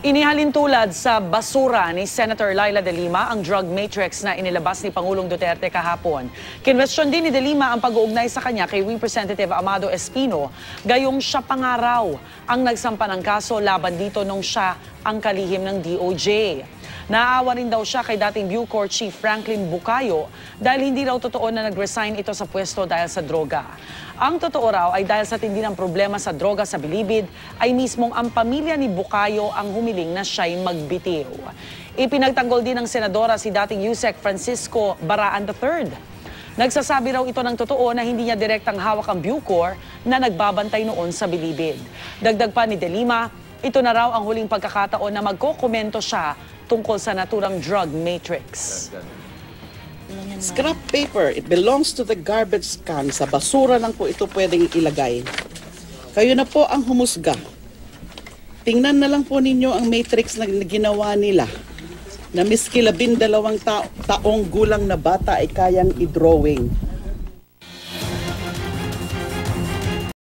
Inihalin tulad sa basura ni Senator Laila De Lima ang drug matrix na inilabas ni Pangulong Duterte kahapon. Kinwestiyon din ni De Lima ang pag-uugnay sa kanya kay Representative Amado Espino, gayong siya pangaraw ang nagsampa ng kaso laban dito nung siya ang kalihim ng DOJ. Naawa rin daw siya kay dating Bucor Chief Franklin Bucayo dahil hindi raw totoo na nag-resign ito sa pwesto dahil sa droga. Ang totoo raw ay dahil sa tindi ng problema sa droga sa Bilibid ay mismong ang pamilya ni Bucayo ang humiling na siya'y magbitiw. Ipinagtanggol din ng senadora si dating Yusek Francisco Baraan III. Nagsasabi raw ito ng totoo na hindi niya direktang hawak ang Bucor na nagbabantay noon sa Bilibid. Dagdag pa ni De Lima, ito na raw ang huling pagkakataon na magkokomento siya tungkol sa naturang drug matrix. Scrap paper, it belongs to the garbage can. Sa basura lang po ito pwedeng ilagay. Kayo na po ang humusga. Tingnan na lang po ninyo ang matrix na ginawa nila na miski labindalawang ta- taong gulang na bata ay kayang i-drawing.